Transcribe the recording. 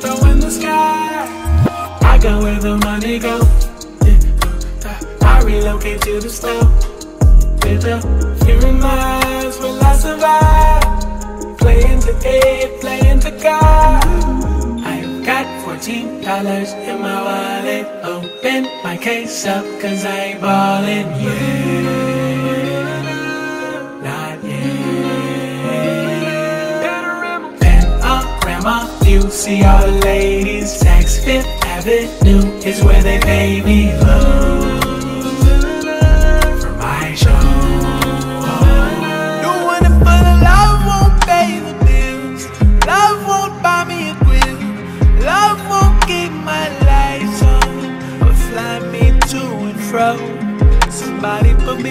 Glow in the sky. I go where the money go. I relocate to the stove. With a few reminds will I survive? Playing to eight, playing to God. I've got fourteen dollars in my wallet. Open my case up, cause I ain't ballin' yet. Not yet. Panorama you see all the ladies. Sax Fifth Avenue is where they pay me love for my show. Doing it for the love won't pay the bills. Love won't buy me a grill. Love won't keep my lights on fly me to and fro. Somebody put me.